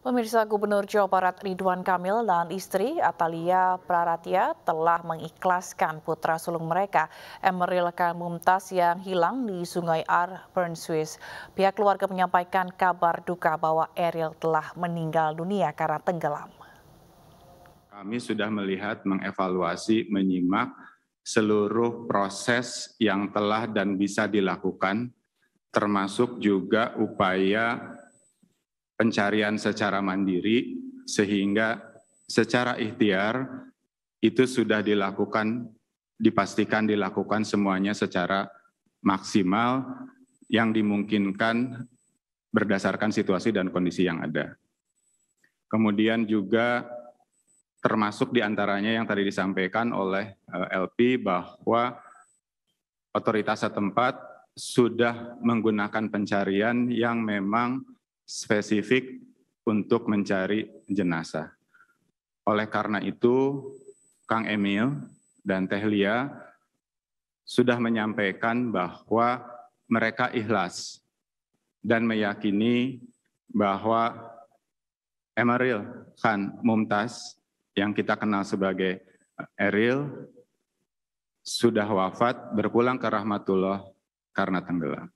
Pemirsa Gubernur Jawa Barat Ridwan Kamil dan istri Atalia Praratia telah mengikhlaskan putra sulung mereka, Emeril Khan Mumtaz yang hilang di Sungai Ar, Bern, Swiss. Pihak keluarga menyampaikan kabar duka bahwa Eril telah meninggal dunia karena tenggelam. Kami sudah melihat, mengevaluasi, menyimak seluruh proses yang telah dan bisa dilakukan, termasuk juga upaya pencarian secara mandiri sehingga secara ikhtiar itu sudah dilakukan dipastikan dilakukan semuanya secara maksimal yang dimungkinkan berdasarkan situasi dan kondisi yang ada. Kemudian juga termasuk di antaranya yang tadi disampaikan oleh eh, LP bahwa otoritas setempat sudah menggunakan pencarian yang memang spesifik untuk mencari jenazah. Oleh karena itu, Kang Emil dan Teh Lia sudah menyampaikan bahwa mereka ikhlas dan meyakini bahwa Emeril Khan Mumtaz yang kita kenal sebagai Eril sudah wafat berpulang ke rahmatullah karena tenggelam.